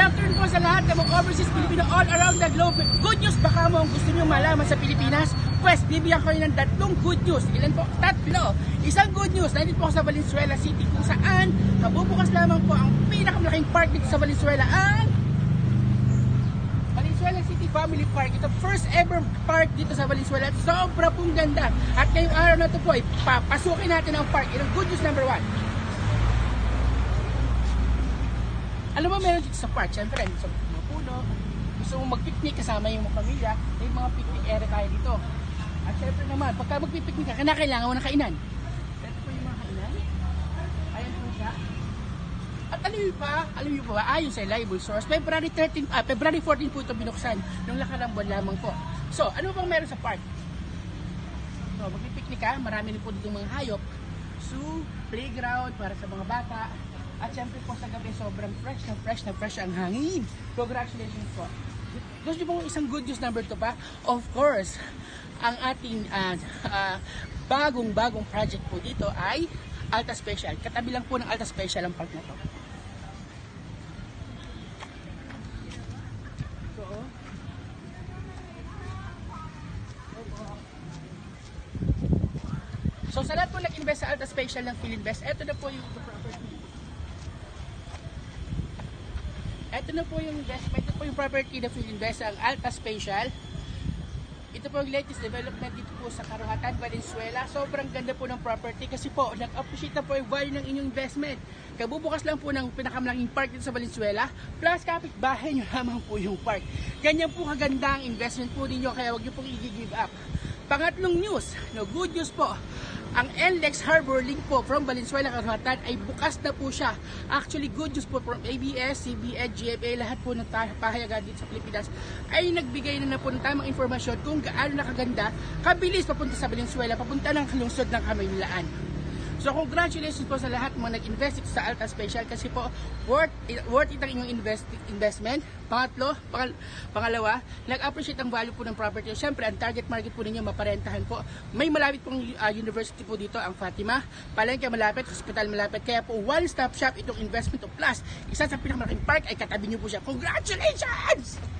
afternoon po sa lahat ng mga overseas Filipino all around the globe. Good news baka mo ang gusto nyo malaman sa Pilipinas? Pwes, bibigyan ko ng tatlong good news. Ilan po? Tatlo. Isang good news, nandito po ako sa Valenzuela City kung saan kabubukas lamang po ang pinakamalaking park dito sa Valenzuela ang Valenzuela City Family Park. Ito first ever park dito sa Valenzuela. Sobra pong ganda. At ngayong araw na ito po, ay papasukin natin ang park. Ito good news number one. Alam mo, meron dito sa park, syempre, sa mga puno, gusto mo mag-picnic kasama yung mga pamilya, may mga picnic area tayo dito. At syempre naman, pagka mag-picnic ka, kailangan mo ng kainan. Ito po yung mga kainan. Ayan po siya. At alam niyo pa, alam niyo pa ba, ayon sa reliable source, February 13, ah, February 14 po ito binuksan, nung nakarang buwan lamang po. So, ano bang meron sa park? So, mag-picnic ka, marami rin po dito mga hayop, zoo, playground para sa mga bata, at syempre po sa gabi, sobrang fresh na fresh na fresh ang hangin. Congratulations po. Gusto niyo pong isang good news number 2 pa? Of course, ang ating ah, ah, bagong-bagong project po dito ay Alta Special. Katabi lang po ng Alta Special ang park na to. So, So sa lahat po nag-invest sa Alta Special ng Philinvest, eto na po yung property. Ito na po yung investment, ito po yung property na Philinvest, ang Alta Special. Ito po yung latest development dito po sa Karuhatan, Valenzuela. Sobrang ganda po ng property kasi po nag-appreciate na po yung value ng inyong investment. Kabubukas lang po ng pinakamalaking park dito sa Valenzuela. Plus kapitbahay nyo lamang po yung park. Ganyan po kaganda ang investment po ninyo kaya huwag nyo pong i-give up. Pangatlong news, no, good news po. Ang NLEX Harbor Link po from Valenzuela, Karuhatan ay bukas na po siya. Actually, good news po from ABS, CBN, GMA, lahat po ng pahayagan dito sa Pilipinas ay nagbigay na na po ng tamang informasyon kung gaano nakaganda, kabilis papunta sa Valenzuela, papunta ng lungsod ng Kamaynilaan. So congratulations po sa lahat mga nag-invest sa Alta Special kasi po worth worth it ang inyong invest, investment. Pangatlo, pangal, pangalawa, nag-appreciate ang value po ng property. Siyempre, ang target market po ninyo maparentahan po. May malapit pong uh, university po dito, ang Fatima. Palengke malapit, hospital malapit. Kaya po one-stop shop itong investment of plus. Isa sa pinakamalaking park ay katabi niyo po siya. Congratulations!